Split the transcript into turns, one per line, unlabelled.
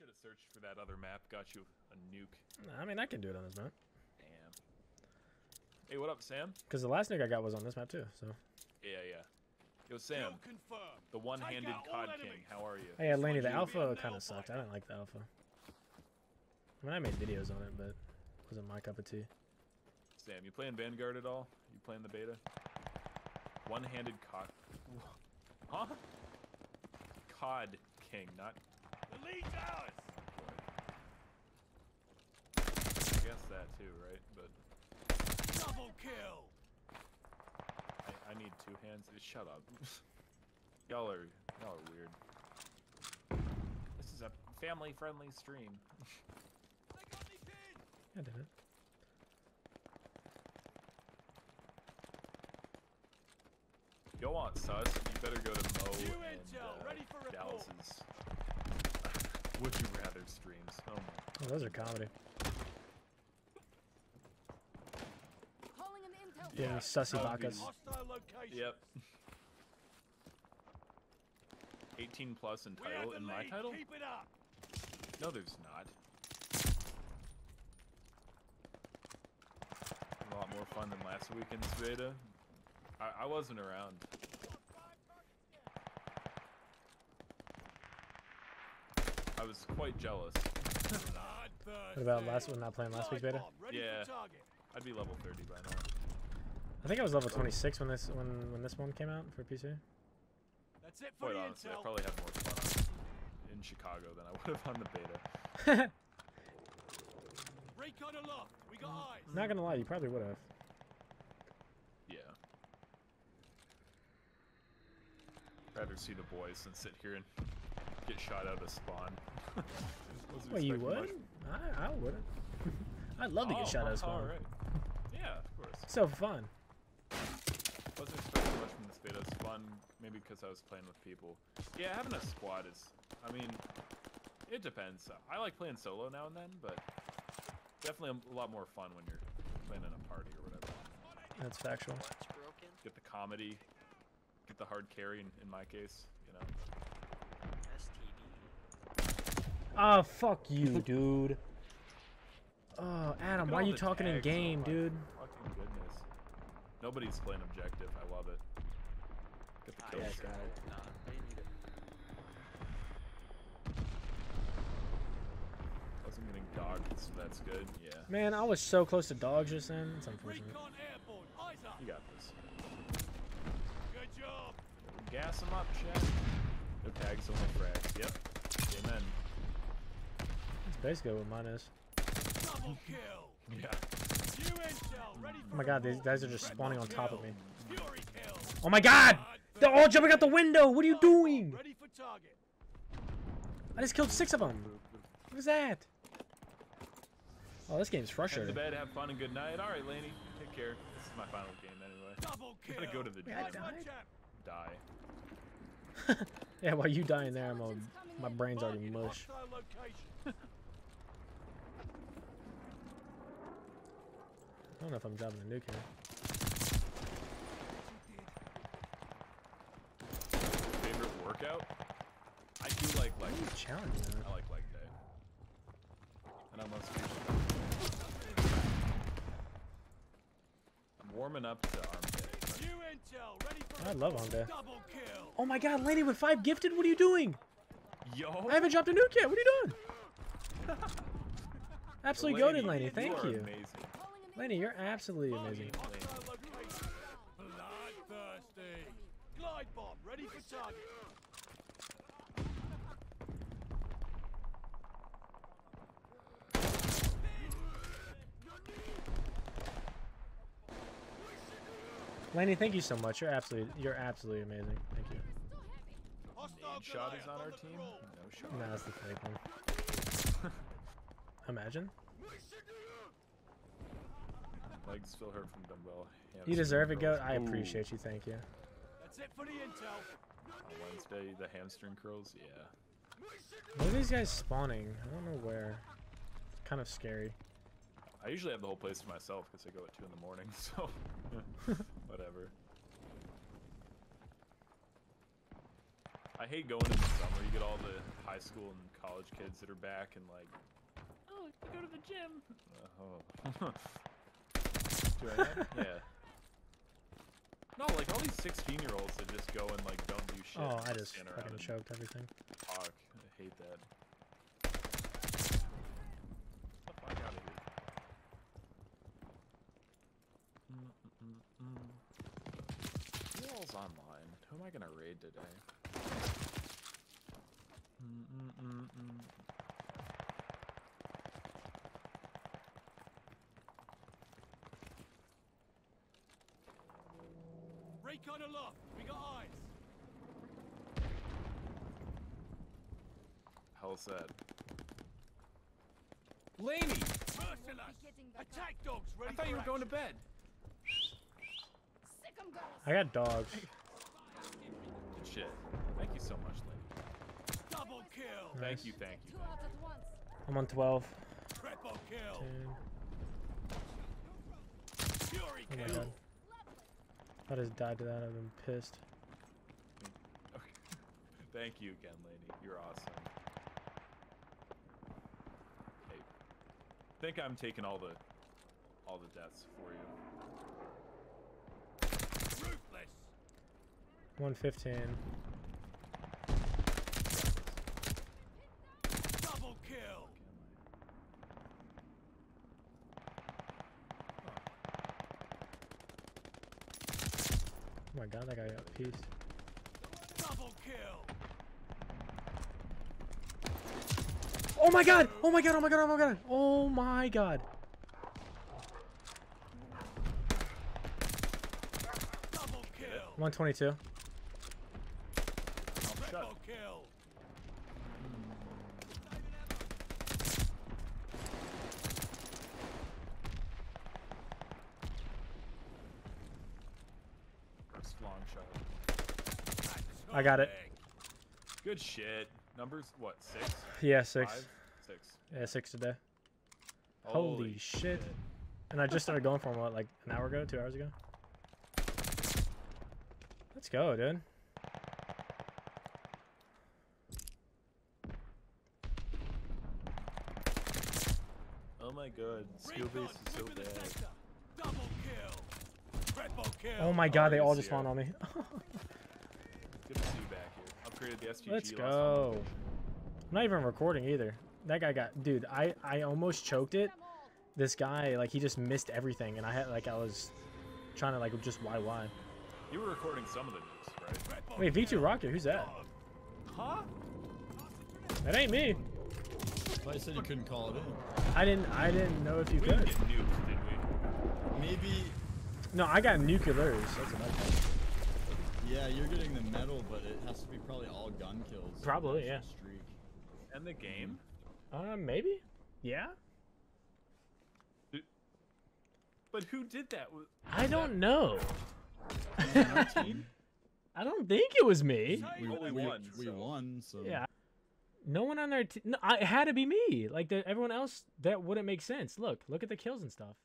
should have searched for that other map. Got you a nuke.
I mean, I can do it on this map.
Damn. Hey, what up, Sam?
Because the last nuke I got was on this map too. So.
Yeah, yeah. Yo, Sam, the one-handed COD King. How are you?
Hey, Laney, the alpha kind of sucked. I didn't like the alpha. I mean, I made videos on it, but it wasn't my cup of tea.
Sam, you playing Vanguard at all? You playing the beta? One-handed COD. Huh? COD King, not.
The lead's ours.
I guess that too, right? But
Double kill.
I, I need two hands. Shut up. y'all are y'all are weird. This is a family-friendly stream.
They got me pinned.
I did it.
Y'all want sus? You better go to Mo and uh,
ready for report.
Dallas's. Would you rather streams? Oh my.
Oh, those are comedy.
Calling an intel.
Yeah, sussy
oh, that
bacas.
Yep. 18 plus in title in my
lead.
title?
Keep it up.
No, there's not. A lot more fun than last weekend's beta. I, I wasn't around. I was quite jealous.
What about last one? Not playing last week's beta.
Yeah. I'd be level 30 by now.
I think I was level 26 when this when when this one came out for PC.
That's it for
Quite
the
honestly, I probably had more fun in Chicago than I would have on the beta.
Recon aloft. We got eyes.
Not gonna lie, you probably would have.
Yeah. Rather see the boys than sit here and get shot out of spawn.
Well, you would? I, I wouldn't. I'd love to get
Oh,
shot out of spawn.
Alright. Yeah, of course.
So fun.
Wasn't expecting much from this beta. It's fun, maybe because I was playing with people. Yeah, having a squad is. I mean, it depends. I like playing solo now and then, but definitely a lot more fun when you're playing in a party or whatever.
That's factual.
Get the comedy, get the hard carry in, in my case, you know.
STD.
Oh, ah, fuck you, dude. Oh, Adam, why are you talking in game, dude?
Fucking goodness. Nobody's playing objective. I love it. Get the
I
kills.
sure hope not. They need it.
Wasn't getting dogged, so that's good. Yeah.
Man, I was so close to dogs just then. It's unfortunate.
Recon airborne. Eyes up.
You got this.
Good job.
Gas them up, Chad. No tags, only frags. Yep. Amen.
That's basically what mine is.
Double kill.
Yeah.
New intel. Ready oh for
Oh my god, these guys are just spawning on top of me. Oh my god! They're all jumping out the window! What are you doing?
Ready for target.
I just killed six of them. What is that? Oh, this game's
Head to
frustrating.
bed, have fun, and good night. All right, Laney. Take care. This is my final game anyway.
Double kill.
Gotta go to the
Wait,
gym.
Nice
died?
Die.
Yeah, while you dying there, I'm a, my brain's already
Target
mush. I don't know if I'm dropping a nuke here.
Favorite workout? I do like leg.
What are you challenging that?
I like leg day. I know most. I'm warming up to arm day.
New intel. Ready for
I love on day. Oh my god, lady with five gifted, what are you doing?
Yo.
I haven't dropped a nuke yet, what are you doing? Absolutely goaded, Laney,
you
thank
are
you.
Amazing.
Calling an
Laney, you're absolutely amazing.
Hostile. Bloodthirsty. Glide bomb. Ready for target.
Laney, thank you so much. You're absolutely you're absolutely amazing. Thank you.
Hostile
shot is on our team. No shot.
Nah, that's the fake one. Imagine.
Legs still hurt from dumbbell.
You deserve it,
hamstring
goat. I
curls. Ooh.
appreciate you, thank you.
That's it for the intel.
On Wednesday, the hamstring curls. Yeah.
Where are these guys spawning? I don't know where. It's kind of scary.
I usually have the whole place to myself because I go at two in the morning. So whatever. I hate going in the summer. You get all the high school and college kids that are back and like, oh, you go to the gym. Uh, oh. Do I have? Yeah. No, like all these 16 year olds that just go and like don't do shit.
Oh, I just
stand around
fucking
and
choked everything.
Talk. I hate that. Get the fuck out of here. Mm-mm-mm-mm. Who all's online? Who am I gonna raid today? Mm-mm-mm-mm.
Recon aloft. We got eyes.
Hell's that? Laney!
Merciless.
Getting back up.
Attack dogs ready
I thought you were going to bed.
Sick 'em girls.
I got dogs.
Good shit. Thank you so much, Laney.
Double kill.
Nice.
Thank you, thank you.
Two out at once.
I'm on 12.
Triple kill.
Dude.
Fury
Oh
kill.
god. If I just died to that, I'd have been pissed.
Okay. Thank you again, Laney. You're awesome. Hey, think I'm taking all the all the deaths for you.
Ruthless.
115.
Double kill.
Oh my god, that guy got pieced.
Double kill.
Oh my god! Oh my god! Oh my god! Oh my god! Oh my god!
Double kill.
122.
I'll shut.
Triple kill.
First long shot.
I got it.
Good shit. Numbers what? Six?
Yeah, six.
Five? Six.
Yeah, six today. Holy shit. And I just started going for him, what, like an hour ago? Two hours ago? Let's go, dude.
Oh my god, skill base is so bad.
Double kill. Kill.
Oh my god, they all just spawned on me.
Good to see you back here. Upgraded the STG.
Let's go.
time.
I'm not even recording either. That guy got, dude, I, I almost choked it. This guy, like, he just missed everything. And I had, like, I was trying to, like, just why why.
You were recording some of the nukes, right?
Wait, V2. Rocket, who's that?
Huh?
That ain't me.
I said you couldn't call it in.
I didn't, I didn't know if you
We didn't
could.
get nuked, did we?
Maybe,
No, I got nuclears. That's what I got.
Yeah, you're getting the medal, but it has to be probably all gun kills.
Probably, yeah.
Streak.
And the game?
Uh, maybe? Yeah?
But who did that? Was
I don't know.
our team?
I don't think it was me.
We,
only
we,
won,
we
so-
won, so
Yeah. No one on their team. No, I, it had to be me. Like, the, everyone else, that wouldn't make sense. Look, look at the kills and stuff.